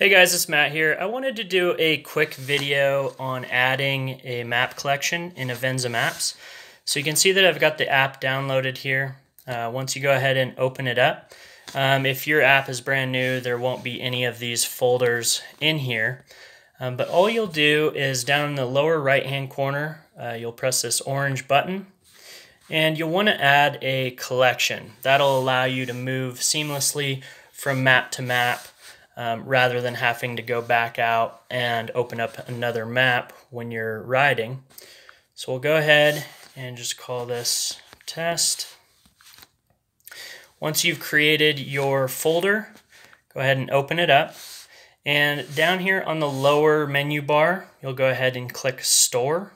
Hey guys, it's Matt here. I wanted to do a quick video on adding a map collection in Avenza Maps. So you can see that I've got the app downloaded here. Uh, once you go ahead and open it up, um, if your app is brand new, there won't be any of these folders in here. Um, but all you'll do is down in the lower right hand corner, uh, you'll press this orange button and you'll want to add a collection. That'll allow you to move seamlessly from map to map um, rather than having to go back out and open up another map when you're riding. So we'll go ahead and just call this test. Once you've created your folder, go ahead and open it up. And down here on the lower menu bar, you'll go ahead and click Store.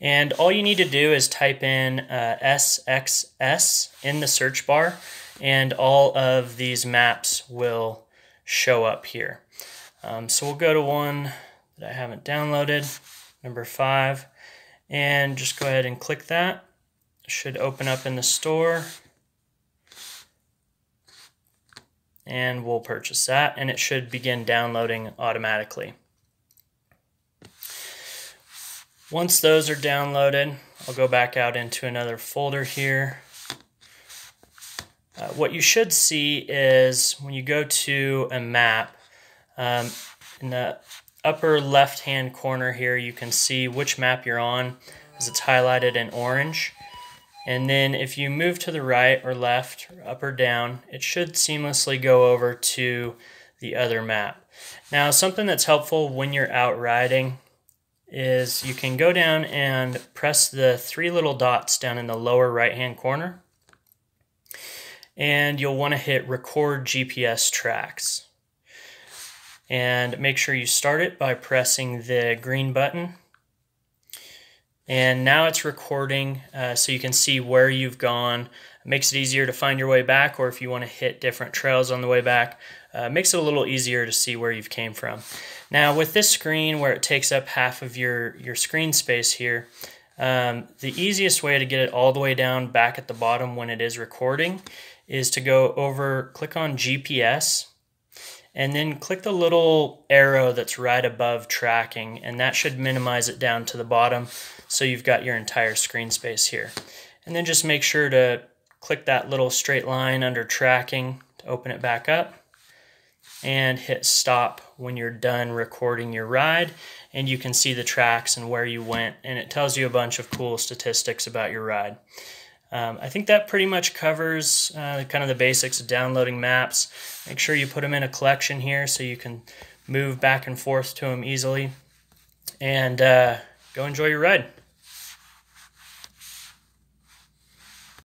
And all you need to do is type in uh, SXS in the search bar and all of these maps will show up here. Um, so we'll go to one that I haven't downloaded, number five, and just go ahead and click that. It should open up in the store. And we'll purchase that, and it should begin downloading automatically. Once those are downloaded, I'll go back out into another folder here uh, what you should see is when you go to a map, um, in the upper left hand corner here, you can see which map you're on as it's highlighted in orange. And then if you move to the right or left, or up or down, it should seamlessly go over to the other map. Now, something that's helpful when you're out riding is you can go down and press the three little dots down in the lower right hand corner and you'll want to hit record GPS tracks. And make sure you start it by pressing the green button. And now it's recording uh, so you can see where you've gone. It makes it easier to find your way back or if you want to hit different trails on the way back. Uh, makes it a little easier to see where you've came from. Now with this screen where it takes up half of your, your screen space here, um, the easiest way to get it all the way down back at the bottom when it is recording is to go over, click on GPS, and then click the little arrow that's right above tracking, and that should minimize it down to the bottom so you've got your entire screen space here. And then just make sure to click that little straight line under tracking to open it back up and hit stop when you're done recording your ride and you can see the tracks and where you went and it tells you a bunch of cool statistics about your ride. Um, I think that pretty much covers uh, kind of the basics of downloading maps. Make sure you put them in a collection here so you can move back and forth to them easily. And uh, go enjoy your ride.